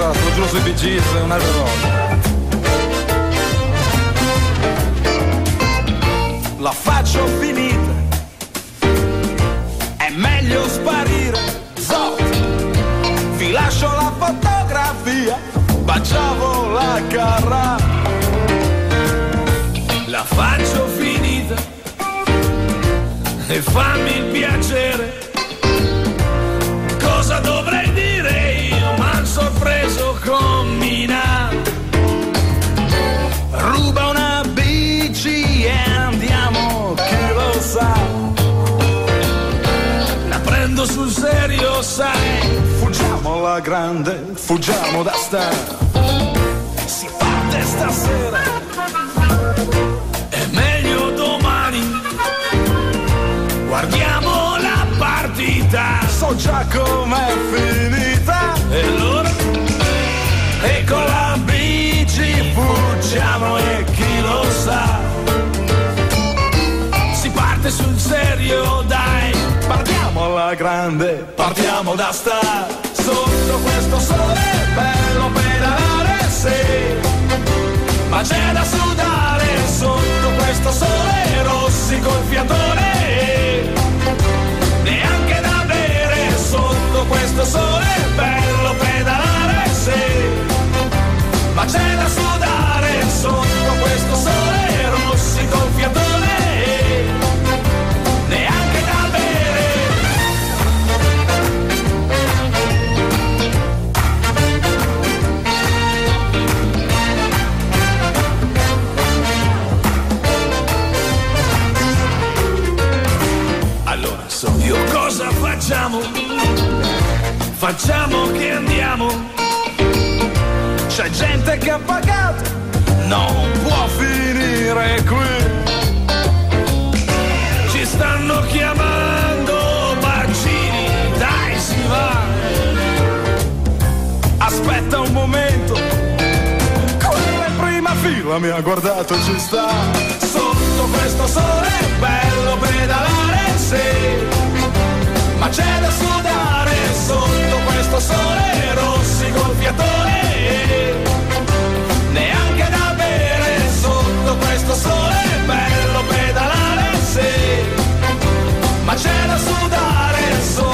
sono giù sui BG, un'altra volta. La faccio finita, è meglio sparire, Zot, vi lascio la fotografia, baciavo la carra. La faccio finita. E fammi il piacere. Cosa dovrei prendo sul serio, sai. Fuggiamo alla grande, fuggiamo da star. Si parte stasera. È meglio domani. Guardiamo la partita. So già com'è finita. E allora? E con la bici fuggiamo e chi lo sa. Si parte sul serio, dai. Alla grande, partiamo da star. Sotto questo sole Allora so io cosa facciamo? Facciamo che andiamo. C'è gente che ha pagato, non può finire qui. Ci stanno chiamando bacini, dai si va. Aspetta un momento, quella in prima fila mi ha guardato ci sta. Sotto questo sole bello pedalare, sì. corazón.